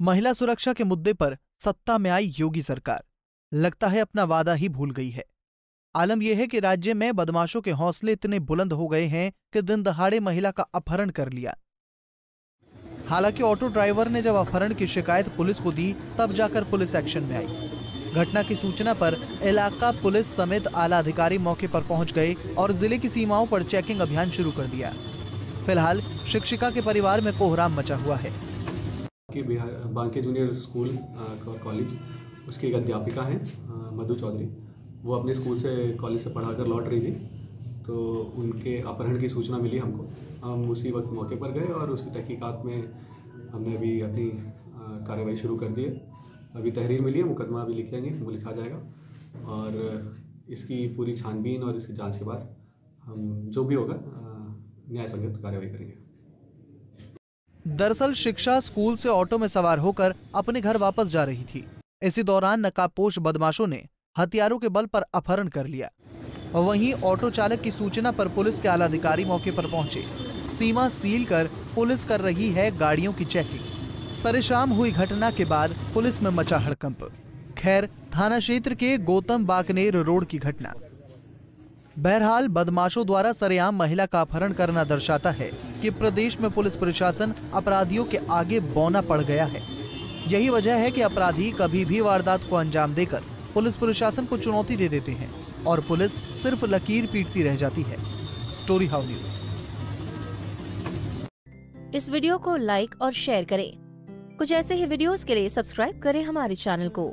महिला सुरक्षा के मुद्दे पर सत्ता में आई योगी सरकार। लगता है अपना वादा ही भूल गई है। आलम यह है कि राज्य में बदमाशों के हौसले इतने बुलंद हो गए हैं कि दिन दहाड़े महिला का अपहरण कर लिया। हालाँकि ऑटो ड्राइवर ने जब अपहरण की शिकायत पुलिस को दी, तब जाकर पुलिस एक्शन में आई। घटना की सूचना पर इलाका पुलिस समेत आला अधिकारी मौके पर पहुँच गए और ज़िले की सीमाओं पर चेकिंग अभियान शुरू कर दिया। फ़िलहाल शिक्षिका के परिवार में कोहराम मचा हुआ है। कि Bihar, Banke junior school college, उसकी एक अध्यापिका हैं मधु चौधरी। वो अपने स्कूल से, कॉलेज से पढ़ाकर लौट रही थी। तो उनके अपहरण की सूचना मिली हमको। हम उसी वक्त मौके पर गए और उसकी तहकीकात में हमने अभी अपनी कार्रवाई शुरू कर दी है। अभी तहरीर मिली है, मुकदमा अभी लिख लेंगे, वो लिखा जाएगा। और इसकी पूरी छानबीन और इसकी जाँच के बाद हम, जो भी होगा न्याय संगत कार्रवाई करेंगे। दरअसल शिक्षा स्कूल से ऑटो में सवार होकर अपने घर वापस जा रही थी। इसी दौरान नकाबपोश बदमाशों ने हथियारों के बल पर अपहरण कर लिया। वहीं ऑटो चालक की सूचना पर पुलिस के आला अधिकारी मौके पर पहुँचे। सीमा सील कर पुलिस कर रही है गाड़ियों की चेकिंग। सरेशाम हुई घटना के बाद पुलिस में मचा हड़कंप। खैर, थाना क्षेत्र के गौतम बाकनेर रोड की घटना। बहरहाल बदमाशों द्वारा सरेआम महिला का अपहरण करना दर्शाता है कि प्रदेश में पुलिस प्रशासन अपराधियों के आगे बौना पड़ गया है। यही वजह है कि अपराधी कभी भी वारदात को अंजाम देकर पुलिस प्रशासन को चुनौती दे देते हैं और पुलिस सिर्फ़ लकीर पीटती रह जाती है। स्टोरी हाउ न्यूज़ इस वीडियो को लाइक और शेयर करें। कुछ ऐसे ही वीडियोस के लिए सब्सक्राइब करें हमारे चैनल को।